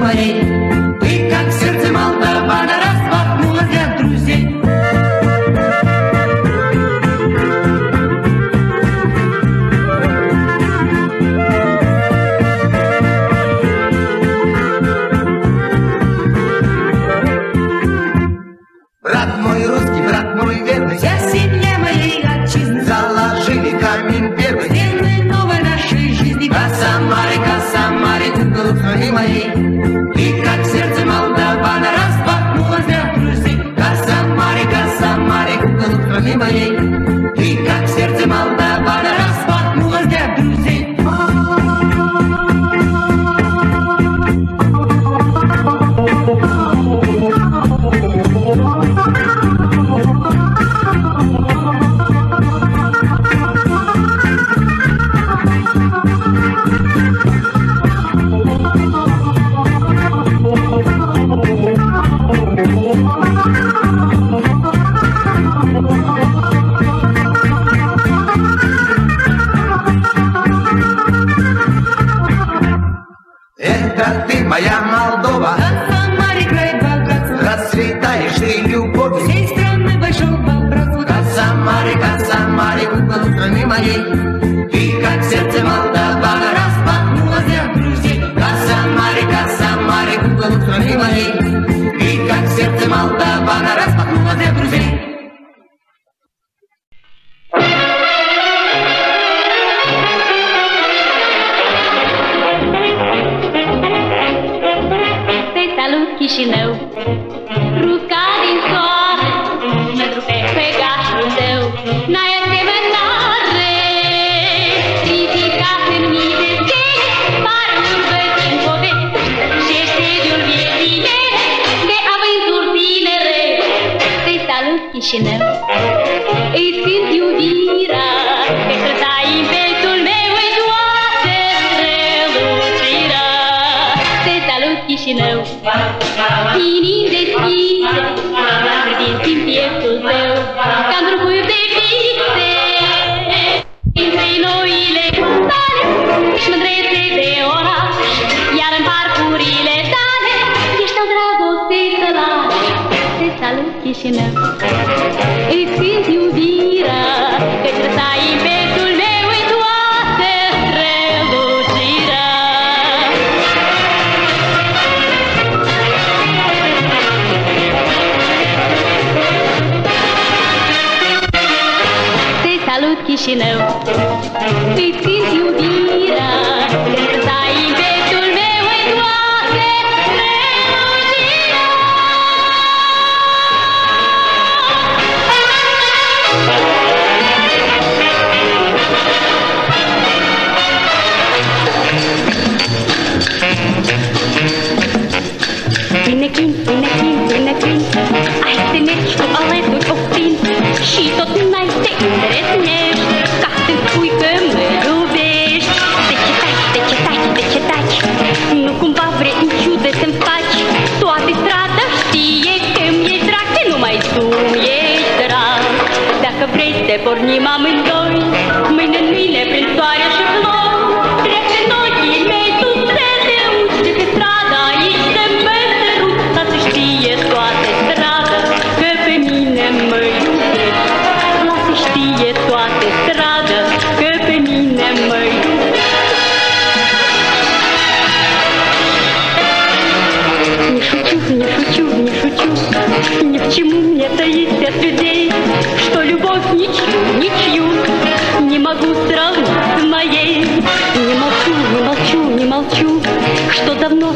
but нашей любовь. Всей страны большого прозвука. Касамари, Косомари, выпал страны моей. Ты, как сердце Молдавана, распахнула для друзей. Касамари, Косомари, выпал страны моей. Ты, как сердце Молдавана, распахнула для друзей. Кишинев. îi simt iubirea, pentru ta impetul meu îți toate strălucirea. Te salut Chișinău, inim deschise, din timpul pieptul tău, ca-n de vise, rușină. Îți cânt iubirea, căci răsa iubețul meu e toată strălucirea. Te salut Chișinău, îți cânt iubirea, căci pornim amândoi, mâine în mine prin soare și flori. Trec în ochii mei tuțele uși pe strada, aici de peste rut, ca să știe toată strada că pe mine mă iubesc. Ca să știe toată strada că pe mine mă iubesc. Не шучу, не шучу, не шучу, ни к чему мне таить. что давно